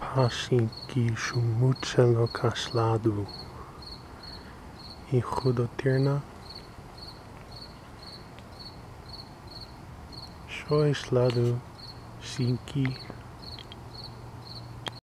Pasinki Shumucelo Kasladu e Rudotirna Shoisladu Sinki